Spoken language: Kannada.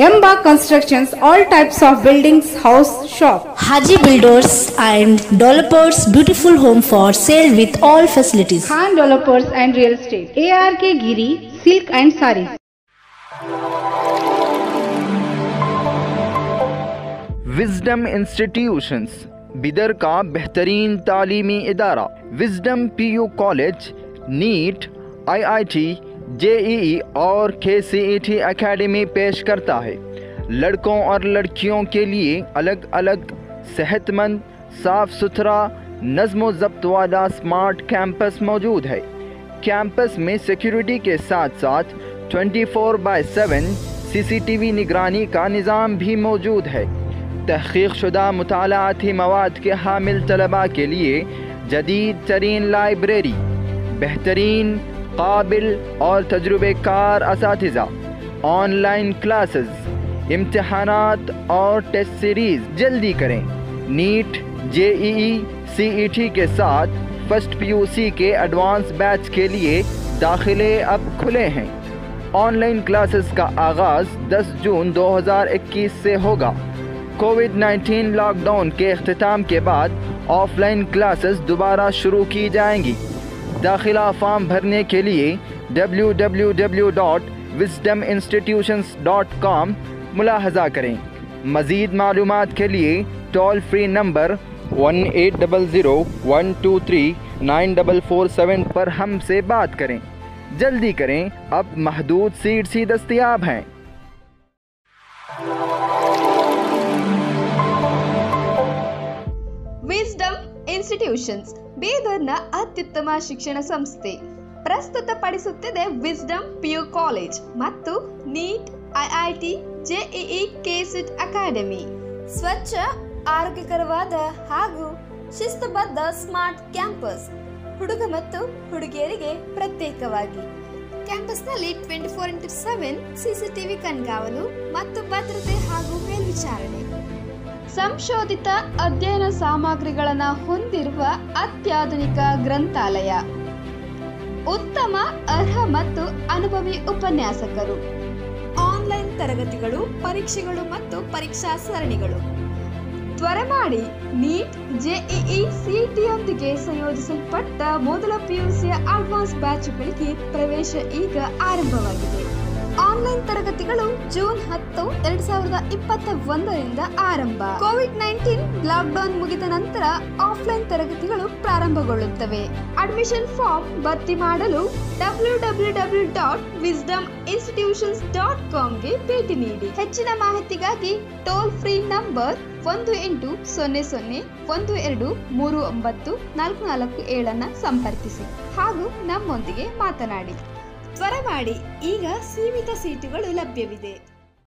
Emba Constructions, all types of buildings, house, shop. Haji Builders and Developers Beautiful Home for sale with all facilities. Khan Developers and Real Estate. ARK Giri, Silk and Saris. Wisdom institutions Bidar का बेहतरीन तालीमी इदारा Wisdom P U college NEET I I T J E और के सी अकेडमी पेश करता है। लड़कों और लड़कियों के लिए अलग अलग सेहतमंद साफ़ सुथरा नज्म ज़ब्त वाला स्मार्ट कैंपस मौजूद है। कैंपस में सिक्योरिटी के साथ साथ 24 four by seven C C T V निगरानी का निज़ाम भी मौजूद है। तहकीक शुदा मुतालाती मवाद के हामिल तलबा के लिए जदीद तरीन लाइब्रेरी, बेहतरीन काबिल और तजुर्बेकार इस ऑनलाइन क्लासेस, इम्तहानात और टेस्ट सीरीज़ जल्दी करें। नीट जे ई सी ई टी के साथ फ़र्स्ट पी यू सी के एडवांस बैच के लिए दाखिले अब खुले हैं। ऑनलाइन क्लासेस का आगाज़ 10 जून 2021 से होगा। कोविड 19 लॉकडाउन के अख्ताम के बाद ऑफलाइन क्लासेस दोबारा शुरू की जाएँगी। दाखिला फॉर्म भरने के लिए www.wisdominstitutions.com मुलाहजा करें। मज़ीद मालूम के लिए toll free number one eight double zero one two three nine double four seven पर हमसे बात करें। जल्दी करें, अब महदूद सीट्स ही दस्तियाब हैं। ಇನ್ಸ್ಟಿಟ್ಯೂಷನ್ಸ್ ಬೀದರ್ನ ಅತ್ಯುತ್ತಮ ಶಿಕ್ಷಣ ಸಂಸ್ಥೆ. ಪ್ರಸ್ತುತಪಡಿಸುತ್ತಿದೆ ವಿಸ್ಡಮ್ ಪಿಯು ಕಾಲೇಜ್ ಮತ್ತು NEET IIT JEE KCET academy ಸ್ವಚ್ಛ, ಆರೋಗ್ಯಕರವಾದ ಹಾಗೂ ಶಿಸ್ತುಬದ್ಧ ಸ್ಮಾರ್ಟ್ ಕ್ಯಾಂಪಸ್ ಹುಡುಗ ಮತ್ತು ಹುಡುಗಿಯರಿಗೆ ಪ್ರತ್ಯೇಕವಾಗಿ. ಕ್ಯಾಂಪಸ್ನಲ್ಲಿ twenty four into seven CCTV ಕಣ್ಗಾವಲು ಮತ್ತು ಭದ್ರತೆ ಹಾಗೂ ಮೇಲ್ವಿಚಾರಣೆ. ಸಂಶೋಧಿತ ಅಧ್ಯಯನ ಸಾಮಗ್ರಿಗಳನ್ನು ಹೊಂದಿರುವ ಅತ್ಯಾಧುನಿಕ ಗ್ರಂಥಾಲಯ. ಉತ್ತಮ, ಅರ್ಹ ಮತ್ತು ಅನುಭವಿ ಉಪನ್ಯಾಸಕರು. ಆನ್ಲೈನ್ ತರಗತಿಗಳು, ಪರೀಕ್ಷೆಗಳು ಮತ್ತು ಪರೀಕ್ಷಾ ಸರಣಿಗಳು. ತ್ವರೆ ಮಾಡಿ ನೀಟ್ ಜೆಇಇ ಸಿಟಿಯೊಂದಿಗೆ ಸಂಯೋಜಿಸಲ್ಪಟ್ಟ ಮೊದಲ ಪಿಯುಸಿಯ ಅಡ್ವಾನ್ಸ್ ಬ್ಯಾಚ್ಗಳಿಗೆ ಪ್ರವೇಶ ಈಗ ಆರಂಭವಾಗಿದೆ. ತರಗತಿಗಳು ಜೂನ್ ಹತ್ತು, ಎರಡ್ ಸಾವಿರದ ಇಪ್ಪತ್ತ ಒಂದರಿಂದ ಆರಂಭ. ಕೋವಿಡ್ ನೈನ್ಟೀನ್ ಲಾಕ್ಡೌನ್ ಮುಗಿದ ನಂತರ ಆಫ್ಲೈನ್ ತರಗತಿಗಳು ಪ್ರಾರಂಭಗೊಳ್ಳುತ್ತವೆ. ಅಡ್ಮಿಷನ್ ಫಾರ್ಮ್ ಭರ್ತಿ ಮಾಡಲು W W W dot wisdom institutions dot ಕಾಮ್ಗೆ ಭೇಟಿ ನೀಡಿ. ಹೆಚ್ಚಿನ ಮಾಹಿತಿಗಾಗಿ ಟೋಲ್ ಫ್ರೀ ನಂಬರ್ ಒಂದು ಎಂಟು ಸೊನ್ನೆ ಸೊನ್ನೆ ಒಂದು ಎರಡು ಮೂರು ಒಂಬತ್ತು ನಾಲ್ಕು ನಾಲ್ಕು ಏಳನ್ನು ಸಂಪರ್ಕಿಸಿ ಹಾಗೂ ನಮ್ಮೊಂದಿಗೆ ಮಾತನಾಡಿ. ತ್ವರೆ ಮಾಡಿ ಈಗ ಸೀಮಿತ ಸೀಟುಗಳು ಲಭ್ಯವಿದೆ.